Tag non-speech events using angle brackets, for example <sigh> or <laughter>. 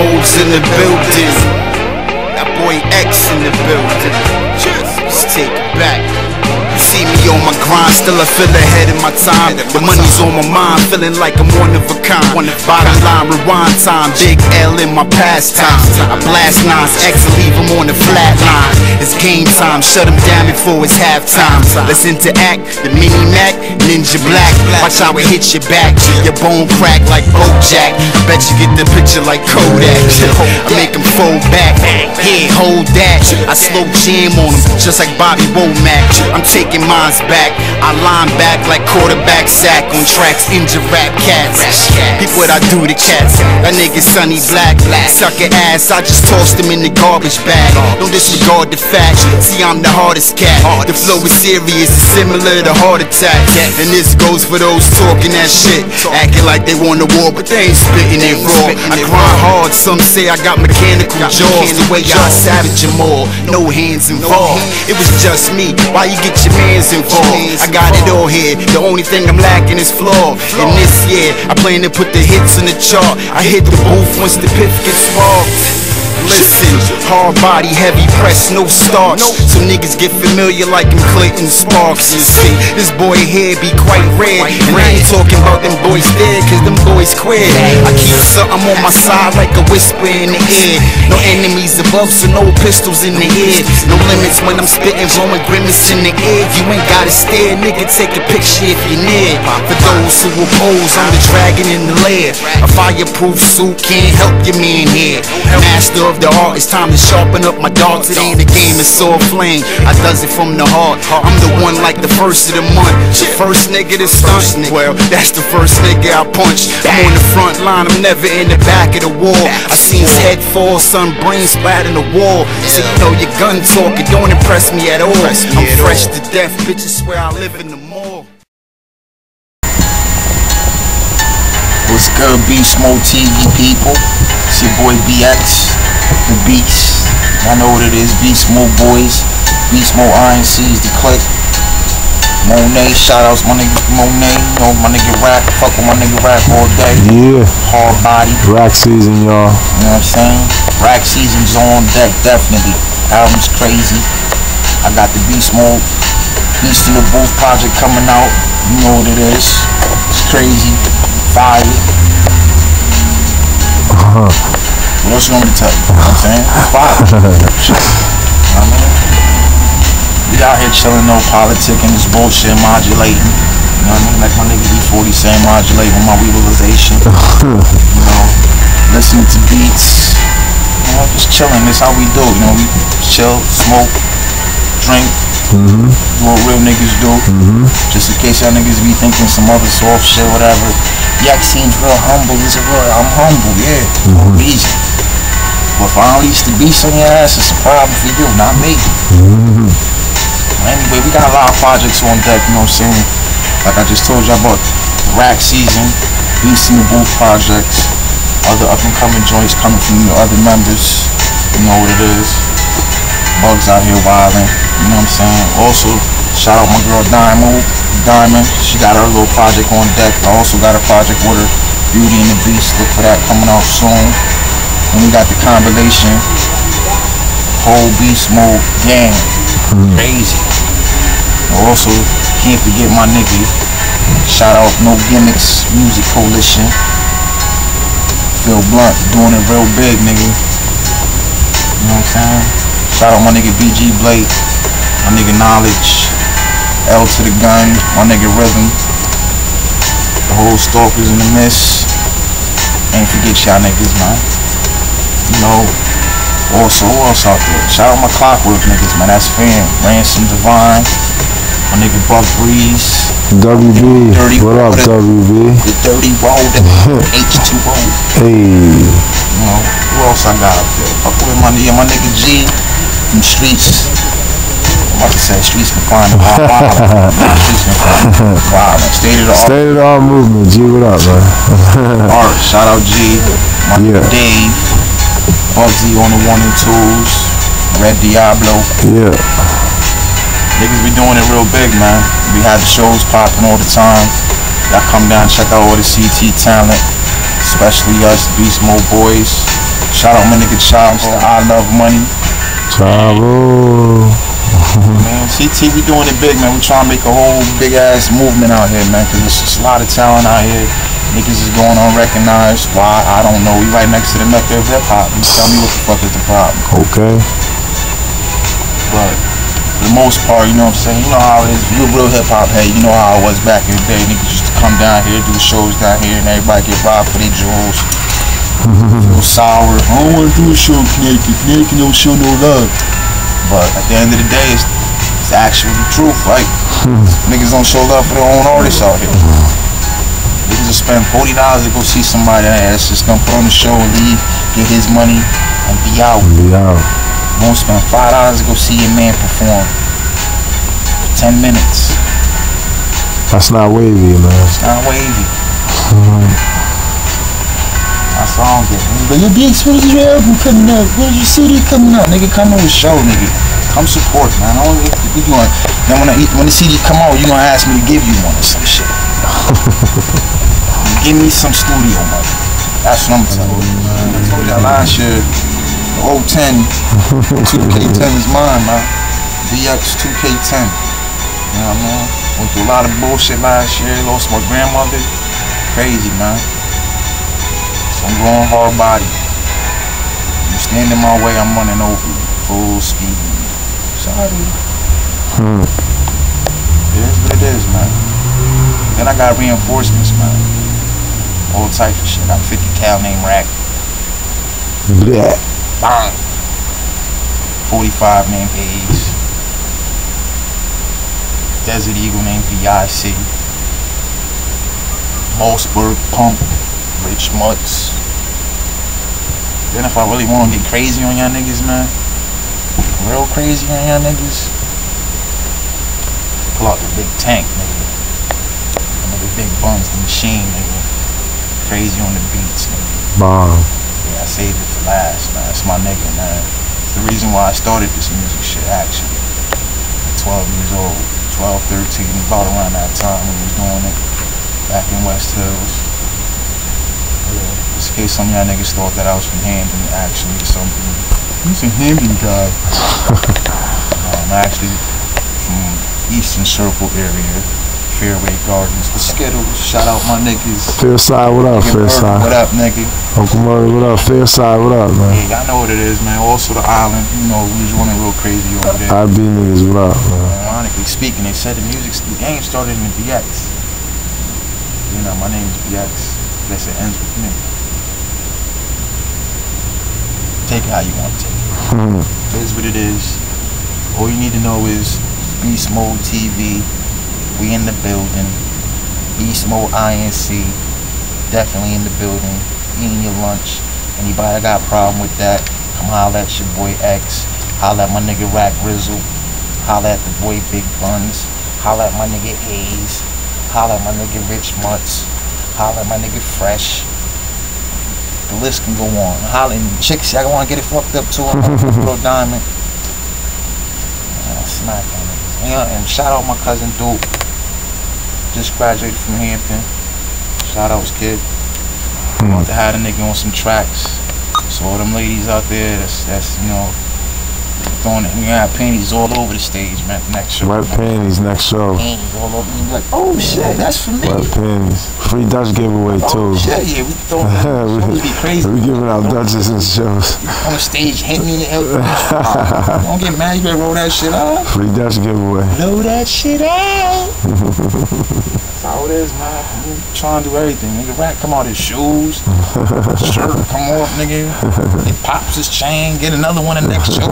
Mode's in the building. That boy X in the building. Let's take it back. See me on my grind, still I feel ahead of my time. The money's on my mind, feeling like I'm one of a kind. Bottom line, rewind time, big L in my pastime. I blast nines, X leave him on the flat line. It's game time, shut him down before it's halftime. Let's interact, the mini Mac, Ninja Black. Watch how it hits your back, your bone crack like Bojack. I bet you get the picture like Kodak. I make him fold back, yeah, hold that. I slow jam on him, just like Bobby Womack. I'm taking mines back. I line back like quarterback sack on tracks, injure rap cats. Peep what I do to cats. That nigga Sunny Black, sucker ass. I just tossed him in the garbage bag. Don't disregard the See, I'm the hardest cat. The flow is serious, similar to heart attack. And this goes for those talking that shit, acting like they want a war, but they ain't spitting it raw. I grind hard. Some say I got mechanical jaws. The way I savage them all, no hands involved. It was just me. Why you get your man's involved? I got it all here. The only thing I'm lacking is floor. And this year, I plan to put the hits in the chart. I hit the booth once the piff gets sparked. Listen, hard body, heavy press, no starch. So niggas get familiar like I'm Clayton Sparks. You see, this boy here be quite red. And I ain't talking about them boys dead, cause them boys queer. I keep something on my side like a whisper in the ear. No enemies above, so no pistols in the air. No limits when I'm spitting, blowing grimace in the air. You ain't gotta stare, nigga, take a picture if you're near. For those who oppose, I'm the dragon in the lair. A fireproof suit can't help your man here. Master of the art, it's time to sharpen up my darts. It ain't a game, it's all flame. I does it from the heart. I'm the one like the first of the month. The first nigga to stunt. Well, that's the first nigga I punch. I'm on the front line, I'm never in the back of the wall. I seen his head fall, sun brain splat in the wall. So you know your gun talk, it don't impress me at all. I'm fresh to death, bitches swear I live in the mall. What's good, Beast Mode TV people? It's your boy BX, the Beast. Y'all know what it is, Beast Mode Boys, Beast Mode INC's the click. Monet, shout outs my nigga Monet, you know my nigga rap, fuck with my nigga rap all day. Yeah, Hard body, rack season, y'all. you know what I'm saying? Rack season's on deck, definitely. Album's crazy. I got the Beast Mode, Beast in the Booth project coming out. You know what it is. It's crazy. Fire. Uh-huh. What else you want me to tell you? You know what I'm saying? Fire. <laughs> Know I mean? We out here chilling, no politicking, this bullshit modulating. You know what I mean? Like my nigga E40 saying modulate with my realization. <laughs> you know, listening to beats. You know, just chilling. That's how we do. You know, we chill, smoke, drink, do what real niggas do. Mm-hmm. Just in case y'all niggas be thinking some other soft shit, whatever. Yak seems real humble. He's a real, I'm humble, yeah. For But if I the beast on your ass, it's a problem for you, not me. Mm-hmm. Anyway, we got a lot of projects on deck, you know what I'm saying? Like I just told you about rack season, in Booth projects, other up and coming joints coming from the other members. You know what it is. Bugs out here wilding, you know what I'm saying? Also, shout out my girl Diamond, Diamond. She got her little project on deck. I also got a project with her, Beauty and the Beast. Look for that coming out soon. And we got the combination, whole beast mode gang. Crazy. And also, can't forget my nigga. Shout out No Gimmicks Music Coalition. Phil Blount doing it real big, nigga. You know what I'm saying? Shout out my nigga BG Blake, my nigga Knowledge, L to the gun, my nigga Rhythm, the whole Stalkers in the Mist. Ain't forget y'all niggas, man. You know, also, who else out there? Shout out my Clockwork niggas, man. That's fam. Ransom Divine, my nigga Buck Breeze, WB, Dirty what up, water. WB? the Dirty Road, <laughs> H2O. Hey, You know, who else I got up there? Fuck with my, yeah, my nigga G from Streets. I'm about to say streets can find them. Wow, streets them. <laughs> Wow, man. State of the art. State of the art movement. G, what up, man? art. Shout out G, my Yeah. nigga Dave, Bugsy on the one and twos, Red Diablo. yeah. Niggas be doing it real big, man. We have the shows popping all the time. Y'all come down, check out all the CT talent, especially us, Beast Mode Boys. Shout out my nigga the I Love Money. Travel. Man, CT, we doing it big, man. We trying to make a whole big ass movement out here, man. Cause there's just a lot of talent out here. Niggas is going unrecognized. Why? I don't know. We right next to the mecca of hip hop. You tell me what the fuck is the problem. Okay. But for the most part, you know what I'm saying? You know how it is. If you're a real hip hop head, you know how it was back in the day. Niggas used to come down here, do shows down here, and everybody get robbed for their jewels. <laughs> Feel sour. I don't want to do a show in Connecticut. Connecticut don't show no love. But at the end of the day, it's, it's actually the truth, right? <laughs> Niggas don't show love for their own artists out here. Will spend forty dollars to go see somebody that's just gonna put on the show and leave, get his money, and be out. Be out. You won't spend five dollars to go see your man perform for ten minutes. That's not wavy, man. It's not wavy. That's all I'm getting. But your big when's your album coming out? When's your CD coming out? Nigga, come on the show, nigga. Come support, man. I don't we going then when I, when the CD come out, you gonna ask me to give you one or some shit. <laughs> give me some studio money. That's what I'm telling you. Man. I told y'all last year, the 010, 2K10 <laughs> is mine, man. BX 2K10. You know what I mean? Went through a lot of bullshit last year. Lost my grandmother. Crazy, man. So I'm going hard body. You stand in my way, I'm running over you. Full speed. Sorry. Hmm. It is what it is, man. Then I got reinforcements, man. All types of shit. I got 50 cal named Rack. Yeah. Bang. 45 named Hayes. Desert Eagle named VIC. Mossberg Pump. Rich Mutts. Then if I really want to get crazy on y'all niggas, man. Real crazy on y'all niggas. Pull out the big tank, nigga. One the big buns, the machine, nigga. Crazy on the beats. Bomb. Yeah, I saved it for last, man. That's my nigga, man. It's the reason why I started this music shit, actually. At 12 years old, 12, 13, about around that time when we was doing it, back in West Hills. Yeah, just in case some of y'all niggas thought that I was from Hamden, actually, or something. He's a Hamden guy. <laughs> Um, I'm actually from Eastern Circle area, Fairway Gardens, the Skittles. Shout out my niggas. Fair side, what up, Nigga fair Murphy, side? What up, nigga? Uncle Murray, what up? Fair side, what up, man? Yeah, y'all know what it is, man. Also the island, you know, we just running real crazy over there. I be niggas, what up, man? Ironically speaking, they said the music, the game started in the BX. You know, my name is BX. Guess it ends with me. Take it how you want to take it. Hmm. It is what it is. All you need to know is Beast Mode TV. We in the building. Beast Mode INC. Definitely in the building. Eating your lunch. Anybody got a problem with that, come holla at your boy X. Holla at my nigga Rack Rizzle. Holla at the boy Big Buns. Holla at my nigga Hayes. Holla at my nigga Rich Mutts. Holla at my nigga Fresh. The list can go on. Holla and chicks, y'all want to get it fucked up too. Bro <laughs> Diamond. Yeah, smack on it. Yeah, uh, and shout out my cousin Duke. Just graduated from Hampton. Shout outs, kid. Want to have a nigga on some tracks. So all them ladies out there, that's that's you know, throwing it. We gonna have panties all over the stage, man. Next show. Wet panties next show. Panties all over. You like, oh shit, that's for me. Wet panties. Free Dutch giveaway Oh too. shit, yeah, we throw it. <laughs> we, be crazy. we giving out Dutches and shows. on the stage, hit me in the head. Don't <laughs> get mad, you better roll that shit out. Free Dutch giveaway. Blow that shit out. That's how it is, man. You trying to do everything. Nigga, rat come out his shoes, shirt come off, nigga. He pops his chain, get another one the next show.